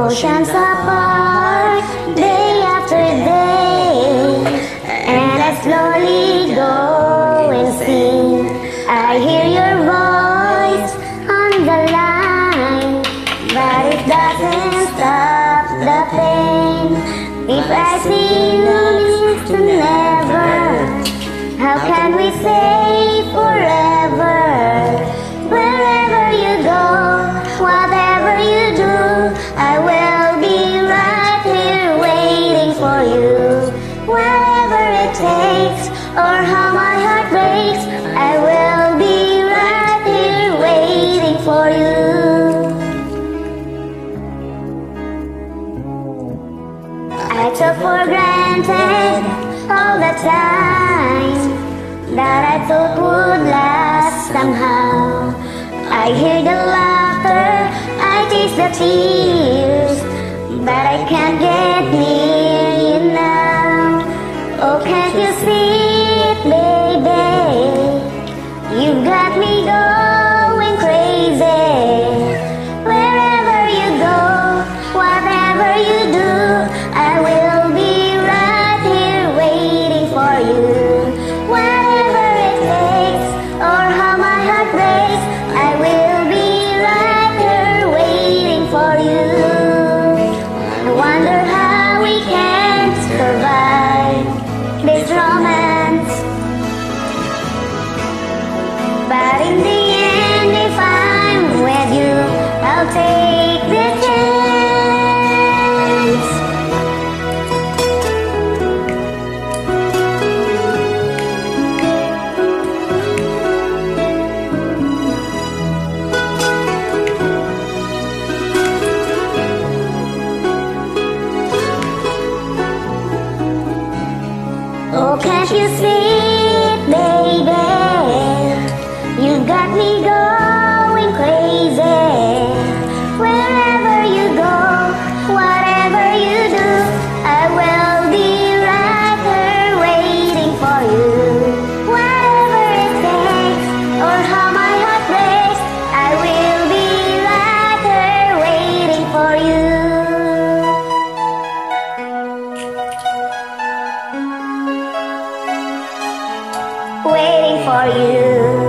Oh, Oceans apart, day after day, and I slowly go insane. I hear your voice on the line, but it doesn't stop the pain. If I see next to never, how can we say all the time that I thought would last somehow. I hear the laughter, I taste the tears, but I can't get near you now. Oh, can't you see it, baby? You got me going. Can't you see? waiting for you.